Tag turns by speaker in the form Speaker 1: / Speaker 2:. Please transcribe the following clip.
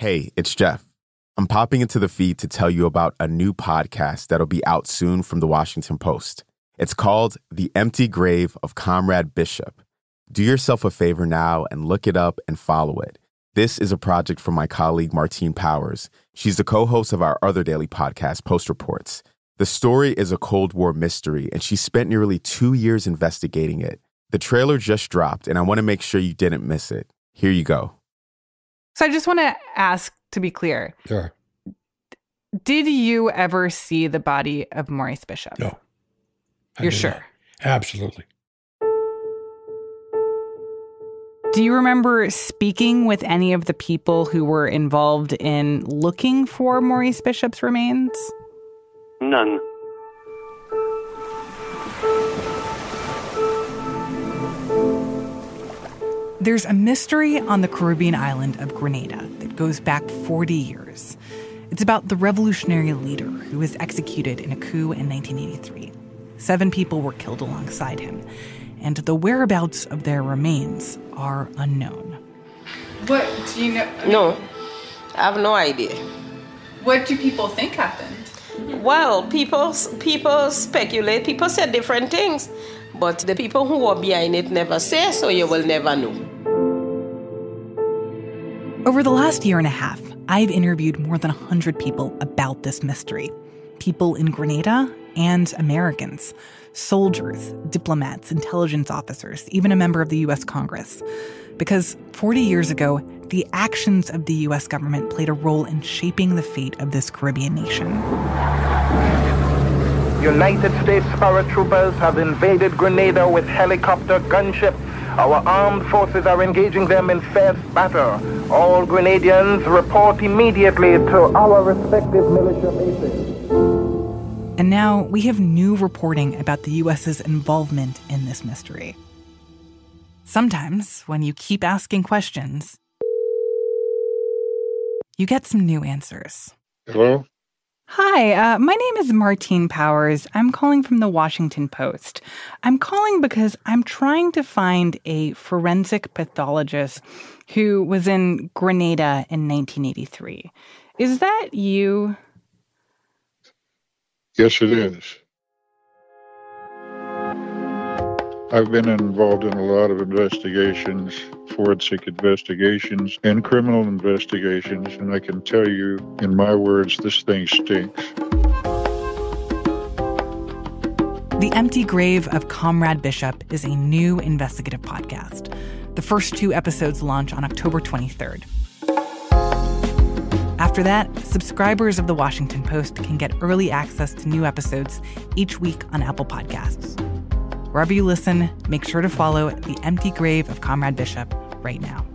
Speaker 1: Hey, it's Jeff. I'm popping into the feed to tell you about a new podcast that'll be out soon from the Washington Post. It's called The Empty Grave of Comrade Bishop. Do yourself a favor now and look it up and follow it. This is a project from my colleague Martine Powers. She's the co host of our other daily podcast, Post Reports. The story is a Cold War mystery, and she spent nearly two years investigating it. The trailer just dropped, and I want to make sure you didn't miss it. Here you go.
Speaker 2: So I just want to ask to be clear.
Speaker 3: Sure.
Speaker 2: Did you ever see the body of Maurice Bishop?
Speaker 3: No. I
Speaker 2: You're sure?
Speaker 3: not. Absolutely.
Speaker 2: Do you remember speaking with any of the people who were involved in looking for Maurice Bishop's remains?
Speaker 4: None.
Speaker 2: There's a mystery on the Caribbean island of Grenada that goes back 40 years. It's about the revolutionary leader who was executed in a coup in 1983. Seven people were killed alongside him, and the whereabouts of their remains are unknown.
Speaker 5: What do you know?
Speaker 6: No, I have no idea.
Speaker 5: What do people think happened?
Speaker 6: Well, people people speculate. People said different things, but the people who are behind it never say, so you will never know.
Speaker 2: Over the last year and a half, I've interviewed more than 100 people about this mystery. People in Grenada and Americans, soldiers, diplomats, intelligence officers, even a member of the US Congress. Because 40 years ago, the actions of the US government played a role in shaping the fate of this Caribbean nation.
Speaker 7: United States paratroopers have invaded Grenada with helicopter gunship. Our armed forces are engaging them in fierce battle. All Grenadians report immediately to our respective militia bases.
Speaker 2: And now we have new reporting about the US's involvement in this mystery. Sometimes, when you keep asking questions, you get some new answers.
Speaker 3: Hello?
Speaker 2: Hi, uh, my name is Martine Powers. I'm calling from the Washington Post. I'm calling because I'm trying to find a forensic pathologist who was in Grenada in 1983. Is that you?
Speaker 3: Yes, it is. I've been involved in a lot of investigations, forensic investigations, and criminal investigations, and I can tell you, in my words, this thing stinks.
Speaker 2: The Empty Grave of Comrade Bishop is a new investigative podcast. The first two episodes launch on October 23rd. After that, subscribers of The Washington Post can get early access to new episodes each week on Apple Podcasts. Wherever you listen, make sure to follow The Empty Grave of Comrade Bishop right now.